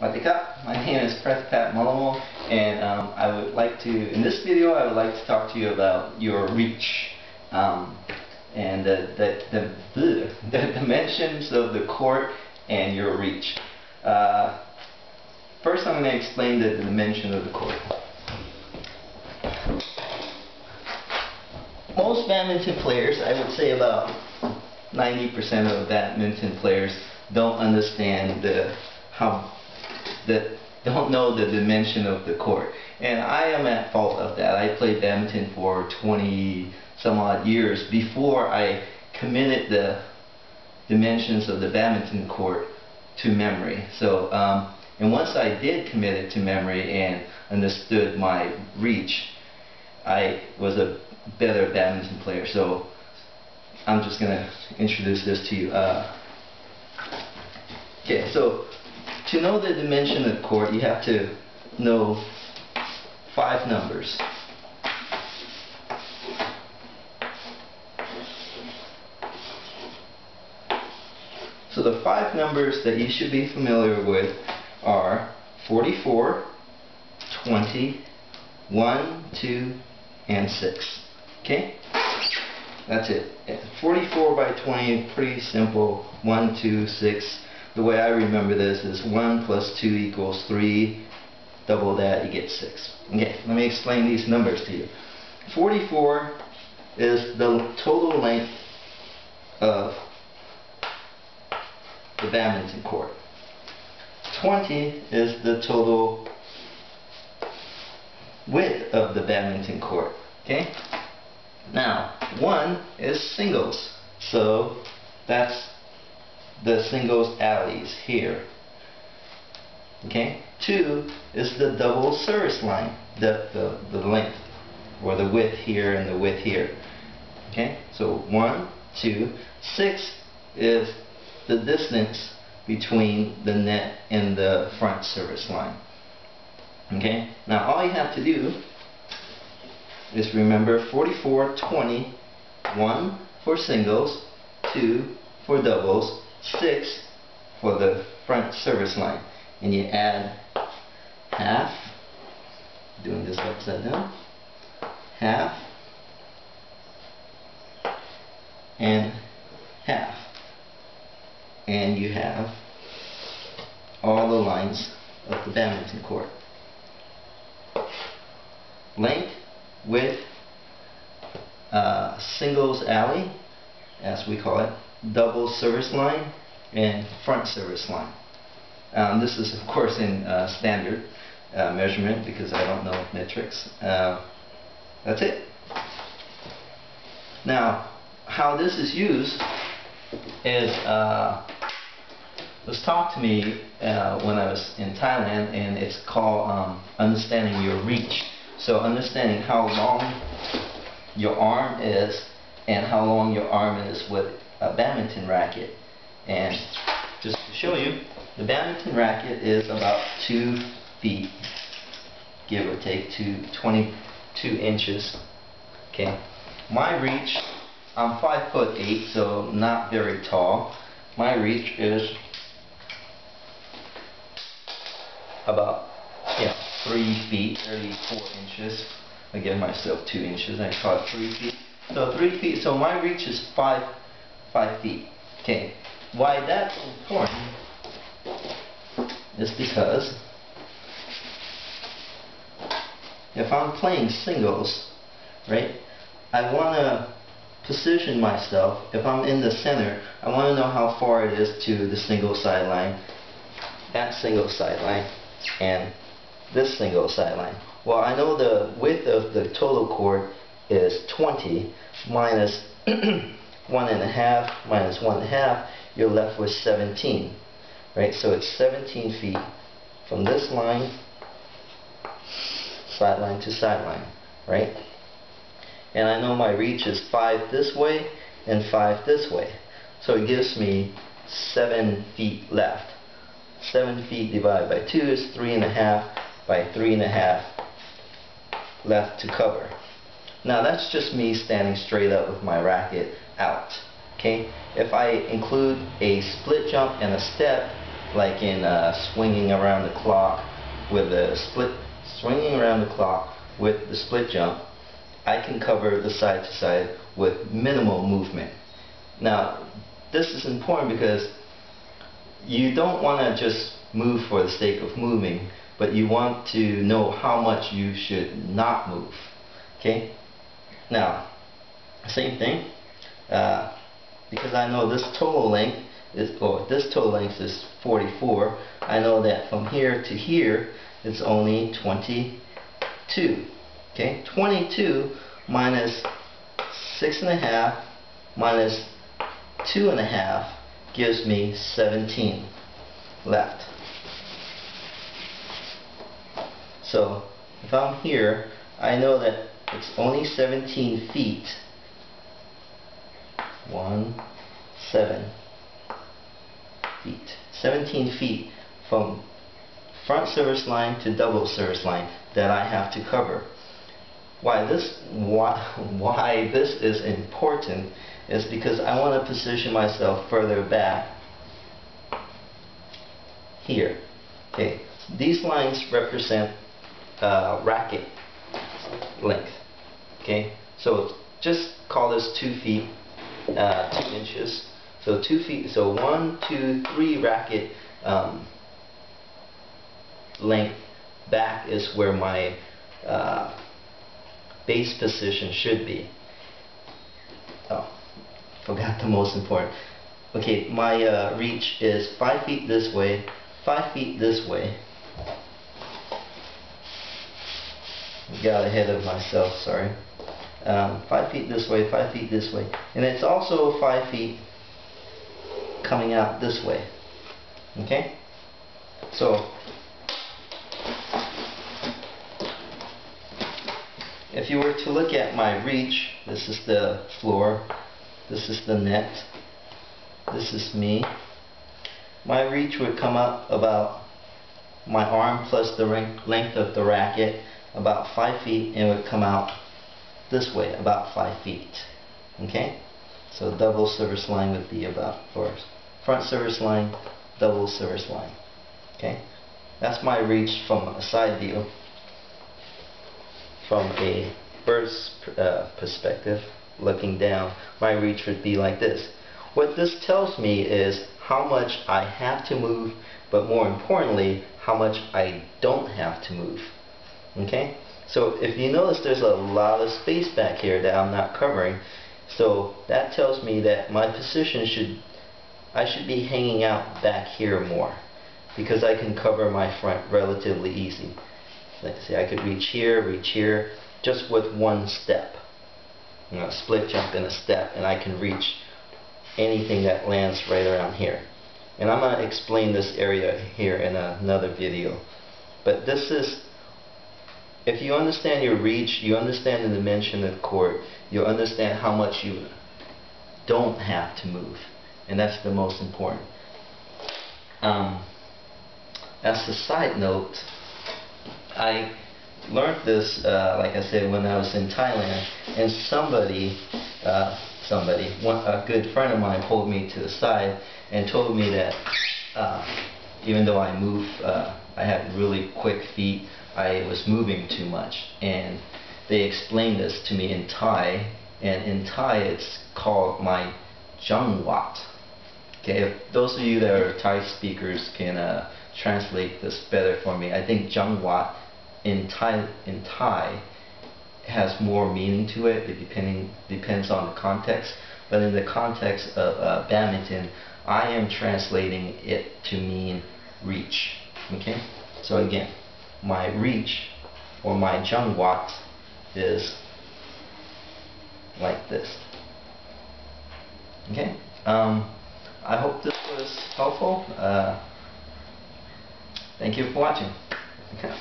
My name is Pratipat Mallawong, and um, I would like to, in this video I would like to talk to you about your reach um, and the, the, the, the, dimensions of the court and your reach. Uh, first I'm going to explain the, the dimension of the court. Most badminton players, I would say about 90% of badminton players don't understand the how that don't know the dimension of the court. And I am at fault of that. I played badminton for 20 some odd years before I committed the dimensions of the badminton court to memory. So, um, and once I did commit it to memory and understood my reach, I was a better badminton player. So, I'm just going to introduce this to you. Uh, okay, so to know the dimension of the court, you have to know five numbers. So the five numbers that you should be familiar with are 44, 20, 1, 2, and 6. Okay? That's it. 44 by 20, pretty simple. 1, 2, 6, the way I remember this is 1 plus 2 equals 3. Double that, you get 6. Okay, let me explain these numbers to you. 44 is the total length of the badminton court. 20 is the total width of the badminton court. Okay? Now, 1 is singles. So that's the singles alleys here. Okay? Two is the double service line, the, the, the length, or the width here and the width here. Okay? So one, two, six is the distance between the net and the front service line. Okay? Now all you have to do is remember 44, 20, 1 for singles, 2 for doubles, 6 for the front service line. And you add half, doing this upside down, half, and half. And you have all the lines of the badminton court. Length, width, uh, singles alley, as we call it, double service line and front service line. Um, this is of course in uh, standard uh, measurement because I don't know metrics. Uh, that's it. Now how this is used is uh, was taught to me uh, when I was in Thailand and it's called um, understanding your reach. So understanding how long your arm is and how long your arm is with a badminton racket. And just to show you, the badminton racket is about 2 feet, give or take, to 22 inches. Okay, my reach, I'm 5 foot 8, so not very tall. My reach is about yeah, 3 feet, 34 inches. I give myself 2 inches, I call it 3 feet. So 3 feet, so my reach is 5 5 feet. Okay, why that's important is because if I'm playing singles, right, I want to position myself, if I'm in the center, I want to know how far it is to the single sideline, that single sideline, and this single sideline. Well, I know the width of the total court is 20 minus one and a half minus one half, you're left with 17. Right? So it's 17 feet from this line, sideline to sideline. Right? And I know my reach is 5 this way and 5 this way. So it gives me 7 feet left. 7 feet divided by 2 is 3.5 by 3.5 left to cover. Now that's just me standing straight up with my racket out. Okay, If I include a split jump and a step, like in uh, swinging around the clock with the split, swinging around the clock with the split jump, I can cover the side to side with minimal movement. Now, this is important because you don't want to just move for the sake of moving, but you want to know how much you should not move. Okay? Now, same thing. Uh, because I know this total length is, or this total length is 44, I know that from here to here it's only 22. Okay, 22 minus six and a half minus two and a half gives me 17 left. So if I'm here, I know that it's only 17 feet. One, seven feet. 17 feet from front service line to double service line that I have to cover. Why this why, why this is important is because I want to position myself further back here. Okay, these lines represent uh, racket length. Okay, so just call this two feet, uh, two inches. So two feet. So one, two, three racket um, length back is where my uh, base position should be. Oh, forgot the most important. Okay, my uh, reach is 5 feet this way, 5 feet this way. Got ahead of myself, sorry. Um, 5 feet this way, 5 feet this way. And it's also 5 feet coming out this way. Okay? So, if you were to look at my reach, this is the floor, this is the net, this is me. My reach would come up about my arm plus the length of the racket, about 5 feet, and it would come out this way, about 5 feet. Okay? So double service line would be about, or front service line, double service line. Okay? That's my reach from a side view from a bird's uh, perspective, looking down, my reach would be like this. What this tells me is how much I have to move, but more importantly, how much I don't have to move. Okay? So if you notice there's a lot of space back here that I'm not covering, so that tells me that my position should, I should be hanging out back here more because I can cover my front relatively easy. Like I say, I could reach here, reach here, just with one step. You know, split jump in a step, and I can reach anything that lands right around here. And I'm going to explain this area here in another video. But this is, if you understand your reach, you understand the dimension of court, you'll understand how much you don't have to move. And that's the most important. Um, as a side note, I learned this, uh, like I said, when I was in Thailand, and somebody, uh, somebody, one, a good friend of mine pulled me to the side and told me that uh, even though I move, uh, I have really quick feet, I was moving too much. And they explained this to me in Thai, and in Thai it's called my Jangwat. Okay, if those of you that are Thai speakers can uh, translate this better for me, I think Jangwat in Thai in Thai has more meaning to it. It depending depends on the context. But in the context of uh, badminton, I am translating it to mean reach. Okay. So again, my reach or my jung jangwat is like this. Okay. Um, I hope this was helpful. Uh, thank you for watching. Okay.